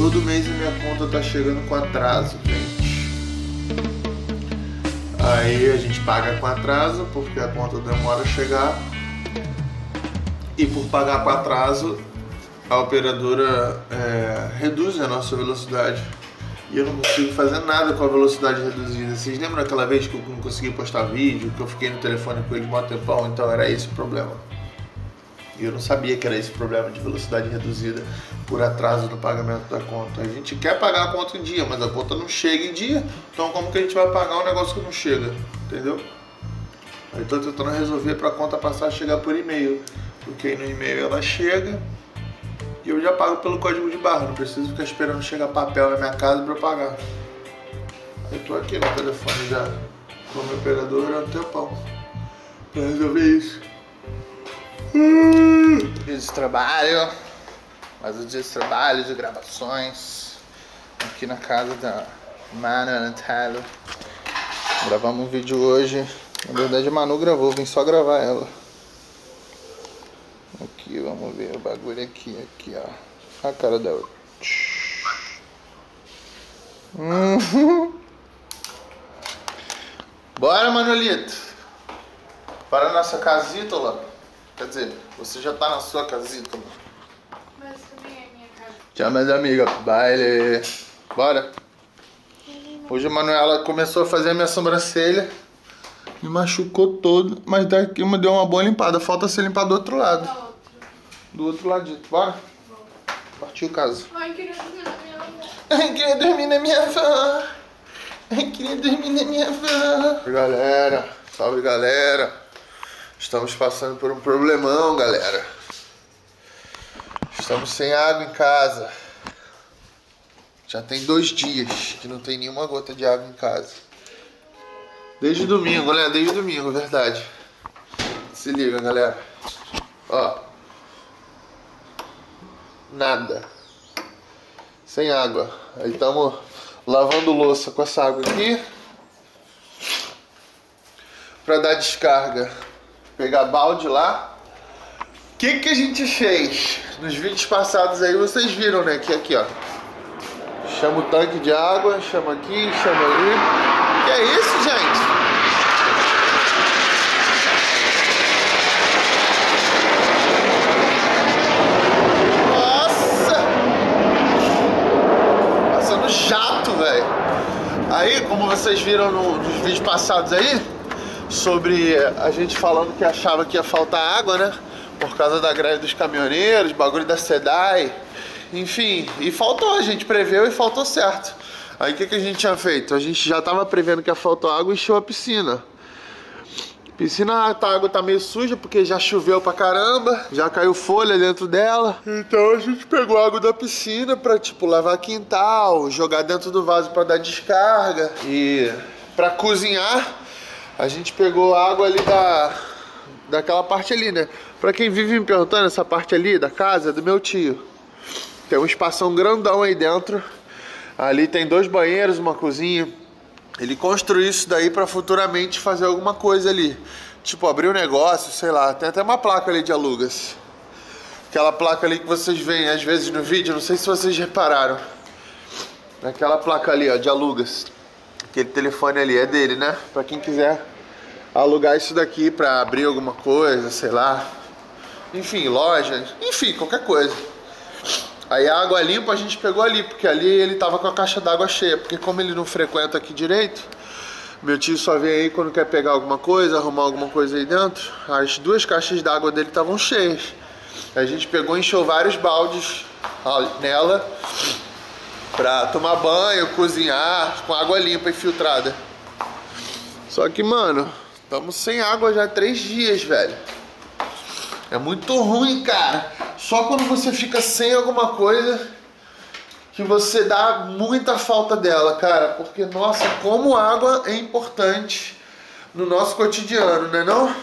Todo mês a minha conta tá chegando com atraso, gente. Aí a gente paga com atraso, porque a conta demora a chegar. E por pagar com atraso, a operadora é, reduz a nossa velocidade. E eu não consigo fazer nada com a velocidade reduzida. Vocês lembram aquela vez que eu não consegui postar vídeo, que eu fiquei no telefone com eles um tempão? Então era esse o problema. Eu não sabia que era esse problema de velocidade reduzida por atraso no pagamento da conta. A gente quer pagar a conta em dia, mas a conta não chega em dia. Então como que a gente vai pagar um negócio que não chega? Entendeu? Aí estou tentando resolver para a conta passar a chegar por e-mail. Porque aí no e-mail ela chega e eu já pago pelo código de barra. Não preciso ficar esperando chegar papel na minha casa para eu pagar. Eu tô aqui no telefone já com a minha operadora há um tempão para resolver isso. Dia de trabalho, mais um dia de trabalho, de gravações, aqui na casa da Manu Antelo. Gravamos um vídeo hoje, na verdade a Manu gravou, vim só gravar ela. Aqui, vamos ver o bagulho aqui, aqui ó, a cara da. Uhum. Bora, Manolito! Para a nossa casita, lá. Quer dizer, você já tá na sua casita, mano. Mas também é minha casa. Tchau, minhas amigas. Baile. Bora. Hoje a Manuela começou a fazer a minha sobrancelha. Me machucou todo, mas daqui me deu uma boa limpada. Falta ser limpar do outro lado. Do outro ladinho. Bora? Partiu o caso. Ai, queria dormir na minha avó. Ai, queria dormir na minha van. Ai, queria dormir na minha van. Galera, salve galera. Estamos passando por um problemão, galera. Estamos sem água em casa. Já tem dois dias que não tem nenhuma gota de água em casa. Desde domingo, né? Desde domingo, verdade. Se liga, galera. Ó. Nada. Sem água. Aí estamos lavando louça com essa água aqui. Pra dar descarga. Pegar balde lá. O que, que a gente fez? Nos vídeos passados aí vocês viram, né? Que aqui, ó. Chama o tanque de água, chama aqui, chama ali. Que é isso, gente? Nossa! Passando jato, velho. Aí, como vocês viram no- nos vídeos passados aí, sobre a gente falando que achava que ia faltar água, né? Por causa da greve dos caminhoneiros, bagulho da SEDAI, enfim, e faltou, a gente preveu e faltou certo. Aí o que, que a gente tinha feito? A gente já tava prevendo que ia faltar água e encheu a piscina. Piscina, a água tá meio suja porque já choveu pra caramba, já caiu folha dentro dela. Então a gente pegou a água da piscina pra, tipo, lavar quintal, jogar dentro do vaso pra dar descarga. E pra cozinhar, a gente pegou água ali da daquela parte ali, né? Pra quem vive me perguntando, essa parte ali da casa é do meu tio. Tem um espação grandão aí dentro. Ali tem dois banheiros, uma cozinha. Ele construiu isso daí pra futuramente fazer alguma coisa ali. Tipo, abrir um negócio, sei lá. Tem até uma placa ali de alugas. Aquela placa ali que vocês veem às vezes no vídeo, não sei se vocês repararam. Aquela placa ali, ó, de alugas. Aquele telefone ali é dele, né? Pra quem quiser alugar isso daqui pra abrir alguma coisa, sei lá. Enfim, loja, enfim, qualquer coisa. Aí a água limpa a gente pegou ali, porque ali ele tava com a caixa d'água cheia. Porque como ele não frequenta aqui direito, meu tio só vem aí quando quer pegar alguma coisa, arrumar alguma coisa aí dentro. As duas caixas d'água dele estavam cheias. A gente pegou e encheu vários baldes nela pra tomar banho, cozinhar com água limpa e filtrada. Só que, mano, estamos sem água já há três dias, velho. É muito ruim, cara. Só quando você fica sem alguma coisa que você dá muita falta dela, cara. Porque, nossa, como água é importante no nosso cotidiano, né não?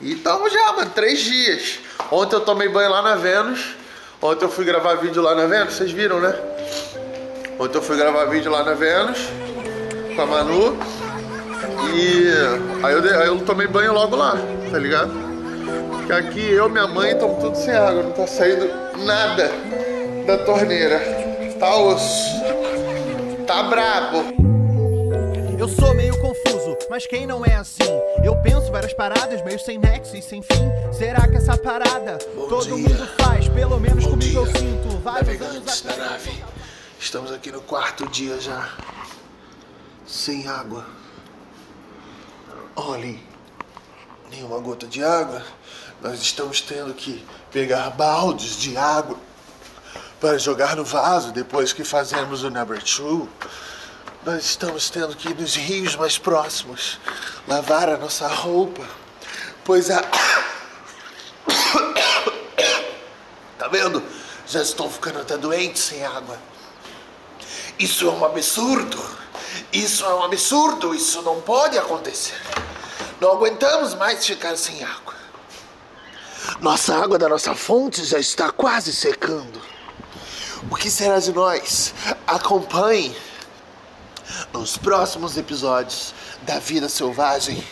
E estamos já, mano, três dias. Ontem eu tomei banho lá na Vênus. Ontem eu fui gravar vídeo lá na Vênus, vocês viram, né? Ontem eu fui gravar vídeo lá na Vênus com a Manu. E aí eu, aí eu tomei banho logo lá, tá ligado? Que aqui eu e minha mãe estamos tudo sem água, não tá saindo nada. da torneira. Tá osso. Tá brabo. Eu sou meio confuso, mas quem não é assim? Eu penso várias paradas, meio sem nexo e sem fim. Será que essa parada todo dia. mundo faz? Pelo menos Bom comigo eu dia, sinto. Vários navegantes anos da nave. Estamos aqui no quarto dia já. Sem água. Olhem, nenhuma gota de água. Nós estamos tendo que pegar baldes de água para jogar no vaso depois que fazemos o number two. Nós estamos tendo que ir nos rios mais próximos lavar a nossa roupa, pois a Tá vendo? Já estou ficando até doente sem água. Isso é um absurdo. Isso é um absurdo. Isso não pode acontecer. Não aguentamos mais ficar sem água. Nossa água da nossa fonte já está quase secando. O que será de nós? Acompanhe nos próximos episódios da Vida Selvagem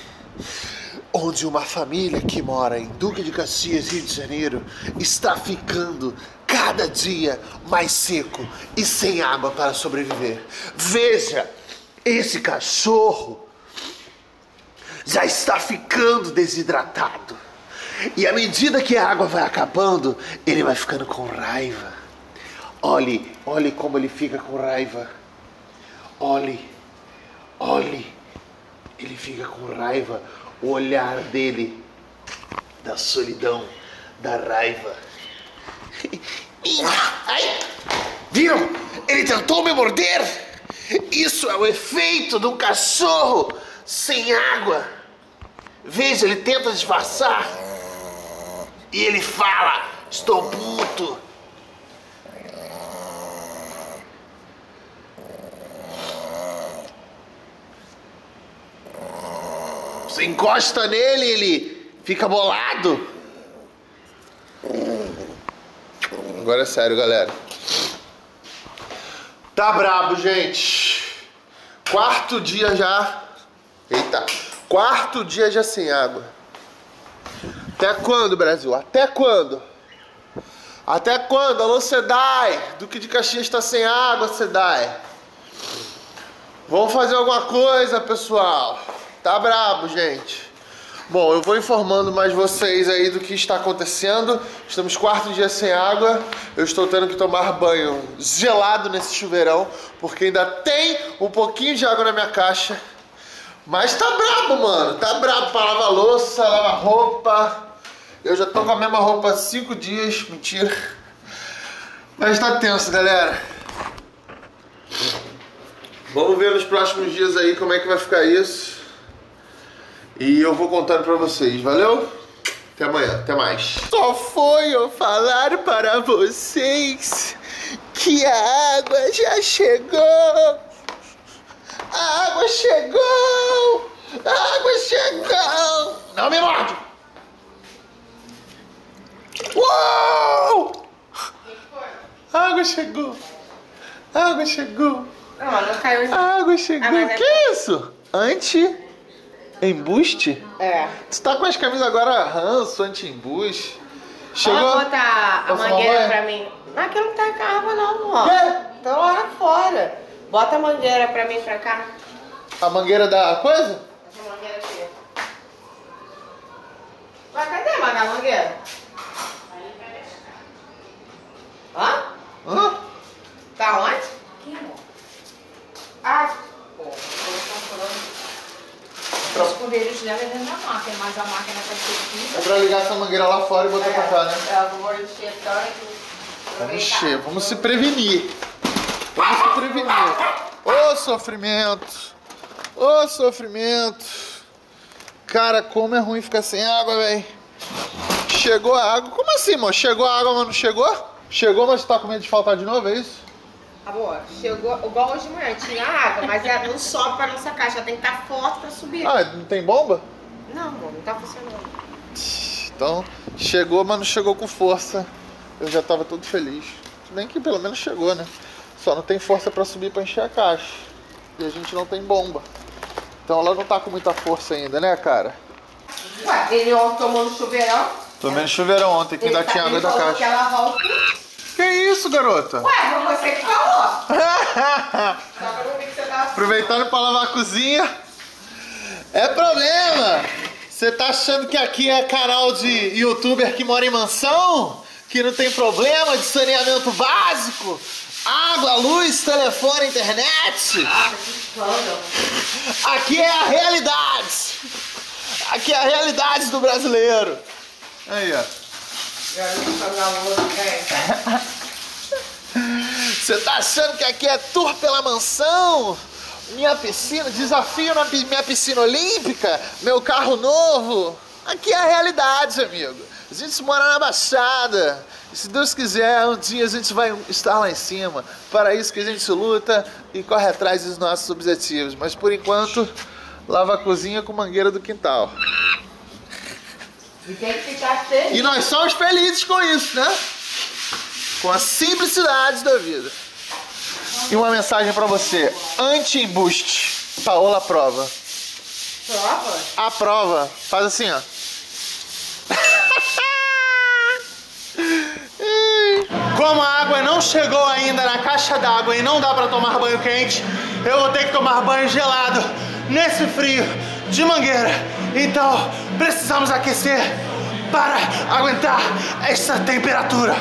onde uma família que mora em Duque de Caxias, Rio de Janeiro, está ficando cada dia mais seco e sem água para sobreviver. Veja, esse cachorro já está ficando desidratado. E à medida que a água vai acabando, ele vai ficando com raiva. Olhe, olhe como ele fica com raiva. Olhe, olhe. Ele fica com raiva, o olhar dele da solidão, da raiva. Ai! Viram? Ele tentou me morder! Isso é o efeito de um cachorro sem água. Veja, ele tenta disfarçar. E ele fala: Estou puto. Você encosta nele, ele fica bolado. Agora é sério, galera. Tá brabo, gente. Quarto dia já. Eita. Quarto dia já sem água. Até quando, Brasil? Até quando? Até quando? Alô, Sedai. Duque de Caxias está sem água, Sedai. Vamos fazer alguma coisa, pessoal. Tá brabo, gente. Bom, eu vou informando mais vocês aí do que está acontecendo. Estamos quarto dia sem água. Eu estou tendo que tomar banho gelado nesse chuveirão, porque ainda tem um pouquinho de água na minha caixa. Mas tá brabo, mano. Tá brabo pra lavar louça, lavar roupa. Eu já tô com a mesma roupa há cinco dias. Mentira. Mas tá tenso, galera. Vamos ver nos próximos dias aí como é que vai ficar isso. E eu vou contando pra vocês, valeu? Até amanhã, até mais. Só foi eu falar para vocês que a água já chegou. A água chegou! A água chegou! Não me morde! Uou! A água chegou! A água chegou! Não, não caiu. A água chegou! Ah, mas é- Que isso? Anti-embuste? É. Tu tá com as camisas agora ranço, anti-embuste. Chegou? Pode botar a tomar mangueira pra mim. Aqui não tá com água não, ó. Quê? Tô lá fora. Bota a mangueira pra mim pra cá. A mangueira da coisa? Essa mangueira aqui. Mas cadê a mangueira? Hã? Hã? Tá onde? Aqui, amor. Ah, pô. Eu tô falando. Os poderes dela é dentro da máquina, mas a máquina tá cheia É pra ligar essa mangueira lá fora e botar pra cá, né? É, vou encher. Vamos encher, vamos se prevenir. Vamos se prevenir. Ô sofrimento! Ô sofrimento! Cara, como é ruim ficar sem água, velho. Chegou a água. Como assim, mano? Chegou a água, mas não chegou? Chegou, mas tá com medo de faltar de novo, é isso? Amor, chegou igual hoje de manhã, tinha água, mas ela não sobe pra nossa caixa, tem que estar forte pra subir. Ah, não tem bomba? Não, amor, não tá funcionando. Então, chegou, mas não chegou com força. Eu já tava todo feliz. Se bem que pelo menos chegou, né? Só não tem força pra subir pra encher a caixa. E a gente não tem bomba. Então ela não tá com muita força ainda, né, cara? Ué, ele tomou no chuveirão. Tomei no chuveirão ontem, que ainda tá- tinha água da falou que caixa. ela volta. Que isso, garota? Ué, foi você que falou. Que. Aproveitando pra lavar a cozinha. É problema! Você tá achando que aqui é canal de youtuber que mora em mansão? Que não tem problema de saneamento básico? Água, luz, telefone, internet? Ah. Aqui é a realidade! Aqui é a realidade do brasileiro! Aí, ó. Garoto escandaloso, é. Você tá achando que aqui é tour pela mansão? Minha piscina, desafio na minha piscina olímpica, meu carro novo. Aqui é a realidade, amigo. A gente mora na Baixada. E se Deus quiser, um dia a gente vai estar lá em cima. Para isso que a gente luta e corre atrás dos nossos objetivos. Mas por enquanto, lava a cozinha com mangueira do quintal. E tem que ficar feliz. E nós somos felizes com isso, né? Com a simplicidade da vida. E uma mensagem pra você: anti-embuste. Paola aprova. Prova? Aprova. Faz assim, ó. Como a água não chegou ainda na caixa d'água e não dá pra tomar banho quente, eu vou ter que tomar banho gelado nesse frio de mangueira. Então, precisamos aquecer para aguentar essa temperatura.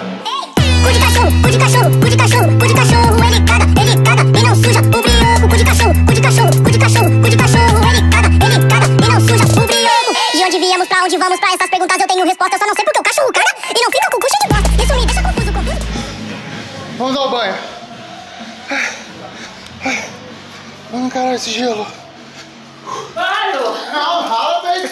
Cu de cachorro, cu de cachorro, cu de cachorro, cu de cachorro, ele caga, ele caga e não suja o brioco. Cu de cachorro, cu de cachorro, cu de cachorro, cu de cachorro, ele caga, ele caga e não suja o brioco. De onde viemos, pra onde vamos, pra essas perguntas eu tenho resposta. Eu só não sei porque o cachorro caga e não fica com o cu cheio de bosta. Isso me deixa confuso, confuso. Vamos ao banho. Vamos encarar esse gelo. Claro! Não, rala, baby.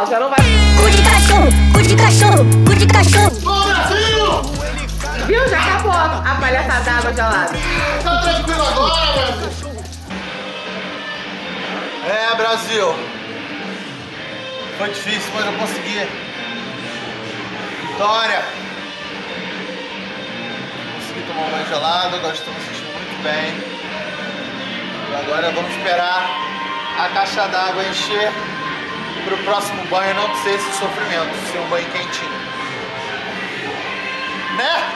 Luan, já não vai... Cu de cachorro, cu de cachorro, cu de cachorro. Vamos, Brasil! Viu? Já acabou a palhaçada d'água gelada. Tá tranquilo agora, Brasil? É, Brasil. Foi difícil, mas eu consegui. Vitória. Consegui tomar um banho gelado, agora estou me sentindo muito bem. E agora vamos esperar a caixa d'água encher para o próximo banho não ser esse sofrimento, ser um banho quentinho. Né?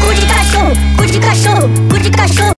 Cu de cachorro, cu de cachorro, cu de cachorro.